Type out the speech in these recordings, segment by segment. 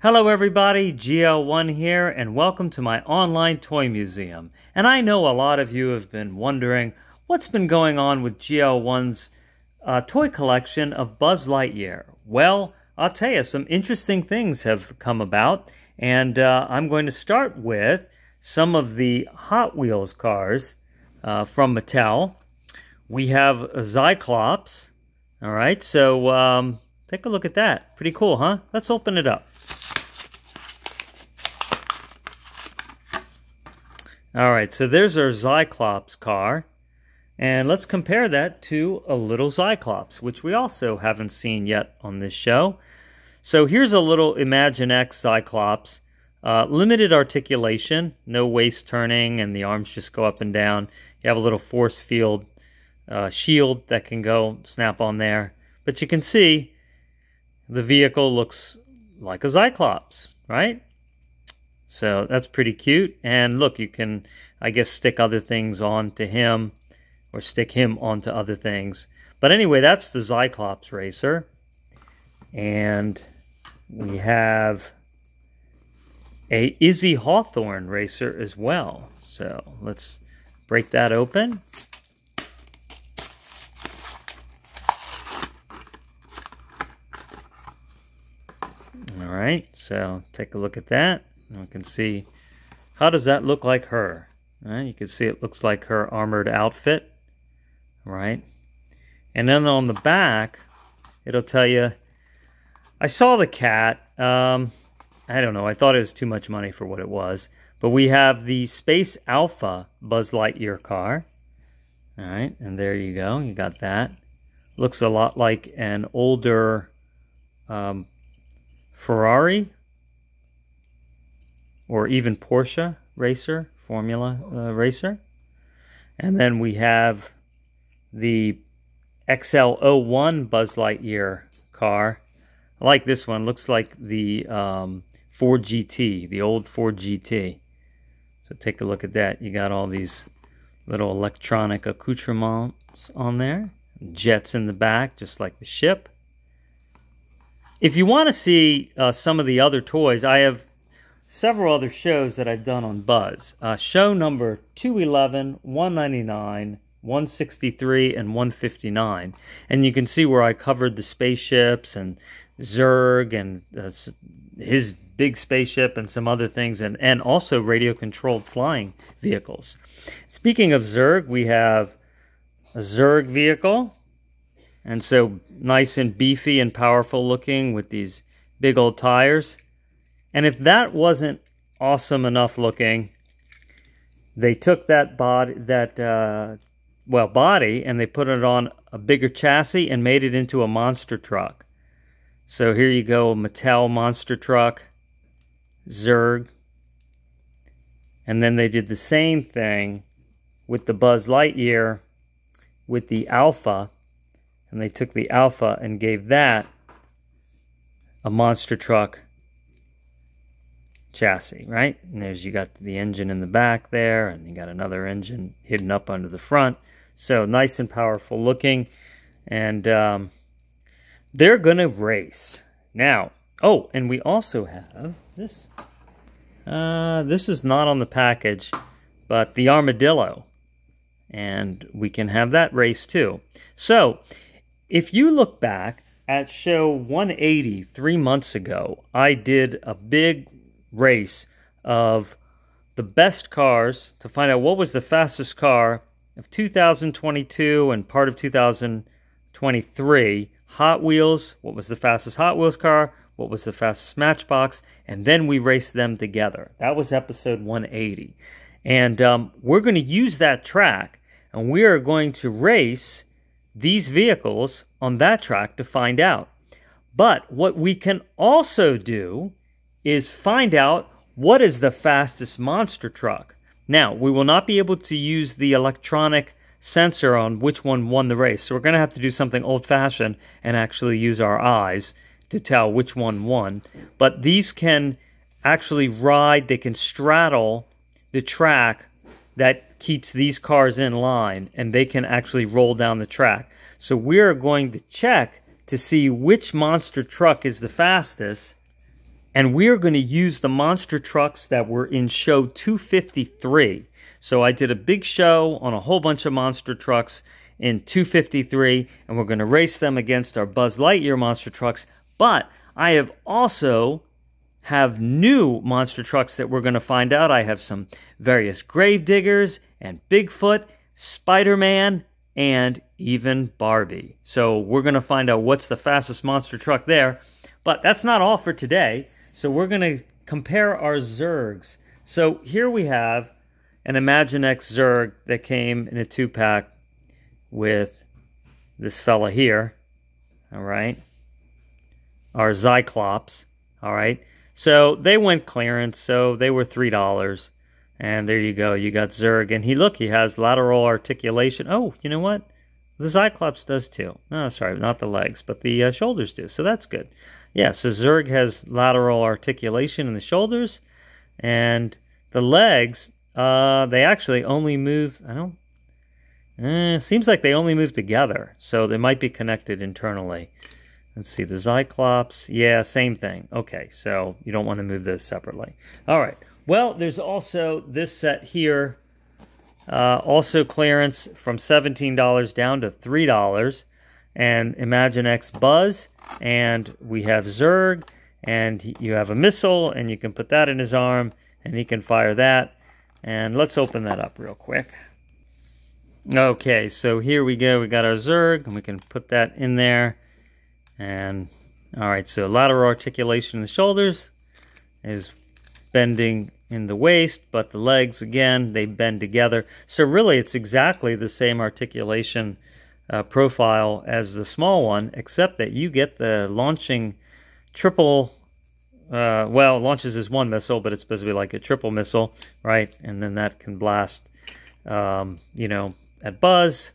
Hello everybody, GL1 here, and welcome to my online toy museum. And I know a lot of you have been wondering what's been going on with GL1's uh, toy collection of Buzz Lightyear. Well, I'll tell you, some interesting things have come about, and uh, I'm going to start with some of the Hot Wheels cars uh, from Mattel. We have Zyclops, all right, so um, take a look at that. Pretty cool, huh? Let's open it up. All right, so there's our Zyclops car. And let's compare that to a little Zyclops, which we also haven't seen yet on this show. So here's a little Imaginext Cyclops. Uh, limited articulation, no waist turning, and the arms just go up and down. You have a little force field uh, shield that can go snap on there. But you can see the vehicle looks like a Cyclops, right? So that's pretty cute. And look, you can, I guess, stick other things onto him or stick him onto other things. But anyway, that's the Zyclops Racer. And we have a Izzy Hawthorne Racer as well. So let's break that open. All right, so take a look at that. And we can see, how does that look like her? Right, you can see it looks like her armored outfit, right? And then on the back, it'll tell you, I saw the cat. Um, I don't know, I thought it was too much money for what it was. But we have the Space Alpha Buzz Lightyear car. All right, and there you go. You got that. Looks a lot like an older um, Ferrari or even Porsche racer, Formula uh, racer. And then we have the XL01 Buzz Lightyear car. I like this one. Looks like the um, Ford GT, the old Ford GT. So take a look at that. You got all these little electronic accoutrements on there. Jets in the back, just like the ship. If you want to see uh, some of the other toys, I have several other shows that I've done on Buzz. Uh, show number 211, 199, 163, and 159. And you can see where I covered the spaceships and Zurg and uh, his big spaceship and some other things, and, and also radio controlled flying vehicles. Speaking of Zurg, we have a Zurg vehicle. And so nice and beefy and powerful looking with these big old tires. And if that wasn't awesome enough looking, they took that body, that uh, well body, and they put it on a bigger chassis and made it into a monster truck. So here you go, Mattel monster truck, Zurg, and then they did the same thing with the Buzz Lightyear with the Alpha, and they took the Alpha and gave that a monster truck chassis, right? And there's you got the engine in the back there, and you got another engine hidden up under the front. So nice and powerful looking, and um, they're gonna race now. Oh, and we also have this. Uh, this is not on the package, but the armadillo, and we can have that race too. So, if you look back at show 180 three months ago, I did a big race of the best cars to find out what was the fastest car of 2022 and part of 2023. Hot Wheels, what was the fastest Hot Wheels car? What was the fastest Matchbox? And then we raced them together. That was episode 180. And um, we're going to use that track and we are going to race these vehicles on that track to find out. But what we can also do is find out what is the fastest monster truck. Now, we will not be able to use the electronic sensor on which one won the race. So we're going to have to do something old-fashioned and actually use our eyes to tell which one won. But these can actually ride, they can straddle the track that keeps these cars in line and they can actually roll down the track. So we're going to check to see which monster truck is the fastest And we're going to use the monster trucks that were in show 253. So I did a big show on a whole bunch of monster trucks in 253, and we're going to race them against our Buzz Lightyear monster trucks. But I have also have new monster trucks that we're going to find out. I have some various Gravediggers and Bigfoot, Spider-Man, and even Barbie. So we're going to find out what's the fastest monster truck there. But that's not all for today. So we're going to compare our Zurgs. So here we have an Imaginext Zurg that came in a two-pack with this fella here. All right. Our Zyclops. All right. So they went clearance. So they were $3. And there you go. You got Zurg. And he, look, he has lateral articulation. Oh, you know what? The Cyclops does too. No, sorry, not the legs, but the uh, shoulders do. So that's good. Yeah, so Zurg has lateral articulation in the shoulders, and the legs, uh, they actually only move, I don't, eh, seems like they only move together, so they might be connected internally. Let's see, the Cyclops, yeah, same thing. Okay, so you don't want to move those separately. All right, well, there's also this set here, uh, also clearance from $17 down to $3, and Imaginext Buzz, and we have Zurg, and you have a missile, and you can put that in his arm, and he can fire that. And let's open that up real quick. Okay, so here we go. We got our Zurg, and we can put that in there. And, all right, so lateral articulation in the shoulders is bending in the waist, but the legs, again, they bend together. So really, it's exactly the same articulation uh, profile as the small one, except that you get the launching triple, uh, well, launches as one missile, but it's supposed to be like a triple missile, right? And then that can blast, um, you know, at buzz.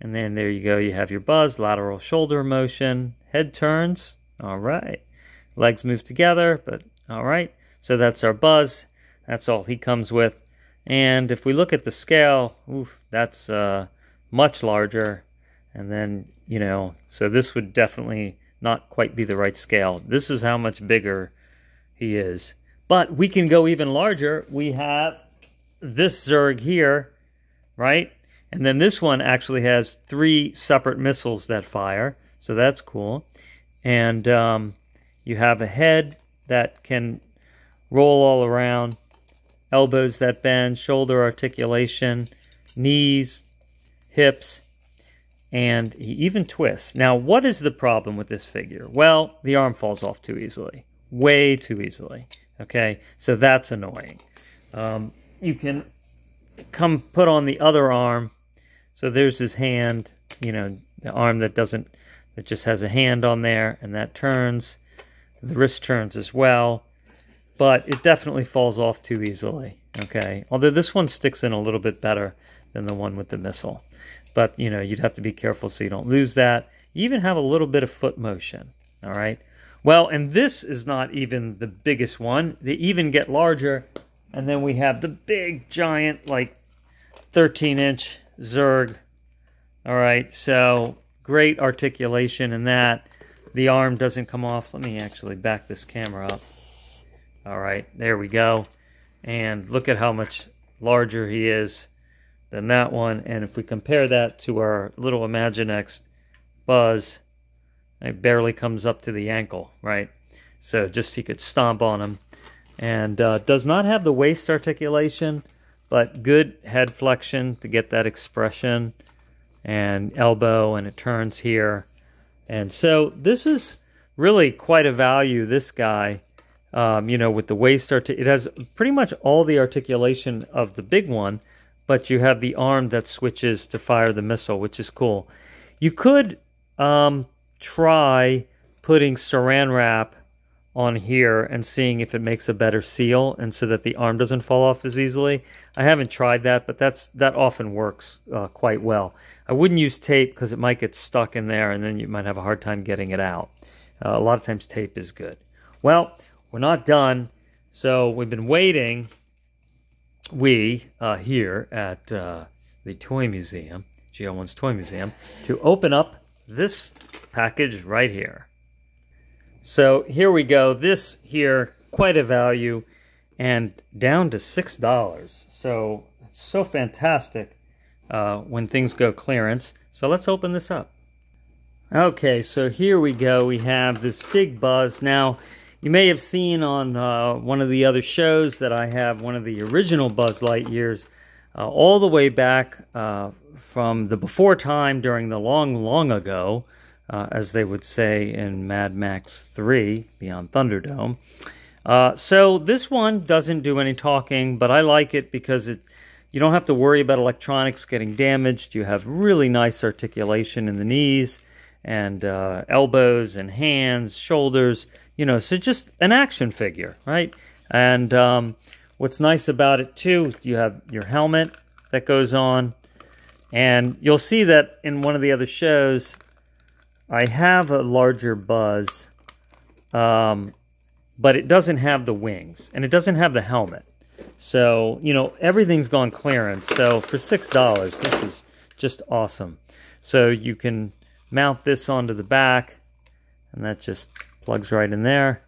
And then there you go, you have your buzz, lateral shoulder motion, head turns, all right. Legs move together, but all right. So that's our buzz. That's all he comes with. And if we look at the scale, oof, that's uh, much larger and then, you know, so this would definitely not quite be the right scale. This is how much bigger he is. But we can go even larger. We have this Zurg here, right? And then this one actually has three separate missiles that fire. So that's cool. And um, you have a head that can roll all around, elbows that bend, shoulder articulation, knees, hips, and he even twists. Now, what is the problem with this figure? Well, the arm falls off too easily, way too easily. Okay, so that's annoying. Um, you can come put on the other arm. So there's his hand, you know, the arm that doesn't, that just has a hand on there, and that turns. The wrist turns as well, but it definitely falls off too easily. Okay, although this one sticks in a little bit better than the one with the missile. But, you know, you'd have to be careful so you don't lose that. You even have a little bit of foot motion, all right? Well, and this is not even the biggest one. They even get larger. And then we have the big, giant, like 13-inch Zurg. All right, so great articulation in that. The arm doesn't come off. Let me actually back this camera up. All right, there we go. And look at how much larger he is than that one. And if we compare that to our little Imaginext Buzz, it barely comes up to the ankle, right? So just he could stomp on him. And uh, does not have the waist articulation, but good head flexion to get that expression and elbow, and it turns here. And so this is really quite a value, this guy. Um, you know, with the waist, it has pretty much all the articulation of the big one, but you have the arm that switches to fire the missile, which is cool. You could um, try putting saran wrap on here and seeing if it makes a better seal and so that the arm doesn't fall off as easily. I haven't tried that, but that's that often works uh, quite well. I wouldn't use tape because it might get stuck in there and then you might have a hard time getting it out. Uh, a lot of times tape is good. Well, we're not done. So we've been waiting we uh, here at uh, the Toy Museum, GL1's Toy Museum, to open up this package right here. So here we go. This here quite a value and down to $6. So it's so fantastic uh, when things go clearance. So let's open this up. Okay, so here we go. We have this big buzz. Now, you may have seen on uh, one of the other shows that I have one of the original Buzz Lightyears uh, all the way back uh, from the before time during the long, long ago, uh, as they would say in Mad Max 3 Beyond Thunderdome. Uh, so this one doesn't do any talking, but I like it because it you don't have to worry about electronics getting damaged. You have really nice articulation in the knees and uh, elbows and hands, shoulders you know, so just an action figure, right? And um, what's nice about it too, you have your helmet that goes on, and you'll see that in one of the other shows, I have a larger Buzz, um, but it doesn't have the wings, and it doesn't have the helmet. So, you know, everything's gone clearance. So for $6, this is just awesome. So you can mount this onto the back, and that just plugs right in there.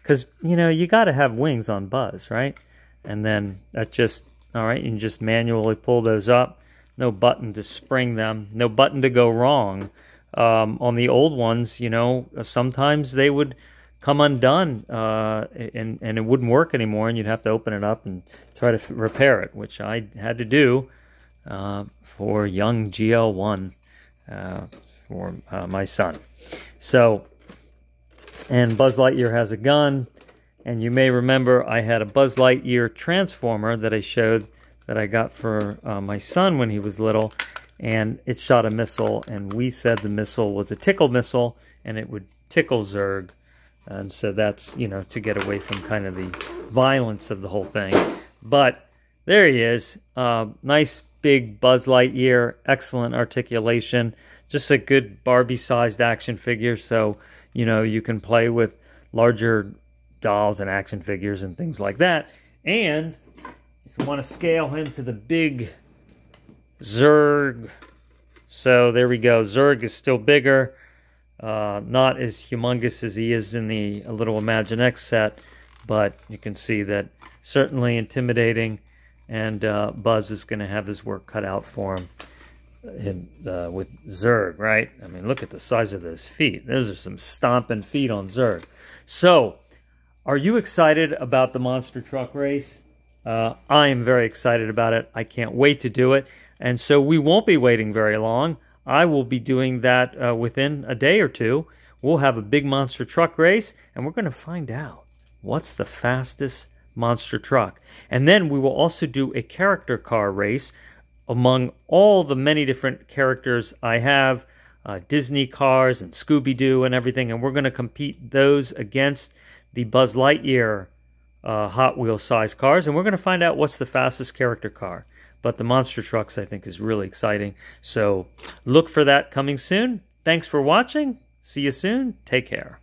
Because, you know, you got to have wings on Buzz, right? And then that just, all right, you can just manually pull those up. No button to spring them. No button to go wrong. Um, on the old ones, you know, sometimes they would come undone uh, and, and it wouldn't work anymore and you'd have to open it up and try to repair it, which I had to do uh, for young GL1 uh, for uh, my son. So and Buzz Lightyear has a gun. And you may remember I had a Buzz Lightyear transformer that I showed that I got for uh, my son when he was little. And it shot a missile, and we said the missile was a tickle missile, and it would tickle Zurg. And so that's, you know, to get away from kind of the violence of the whole thing. But there he is. Uh, nice big Buzz Lightyear, excellent articulation. Just a good Barbie-sized action figure. So you know, you can play with larger dolls and action figures and things like that. And if you want to scale him to the big Zurg, so there we go. Zurg is still bigger, uh, not as humongous as he is in the Little Imaginext set, but you can see that certainly intimidating. And uh, Buzz is going to have his work cut out for him him uh, with Zurg, right? I mean, look at the size of those feet. Those are some stomping feet on Zurg. So, are you excited about the monster truck race? Uh, I am very excited about it. I can't wait to do it. And so we won't be waiting very long. I will be doing that uh, within a day or two. We'll have a big monster truck race, and we're going to find out what's the fastest monster truck. And then we will also do a character car race among all the many different characters I have, uh, Disney cars and Scooby Doo and everything, and we're going to compete those against the Buzz Lightyear uh, Hot Wheels size cars, and we're going to find out what's the fastest character car. But the monster trucks, I think, is really exciting. So look for that coming soon. Thanks for watching. See you soon. Take care.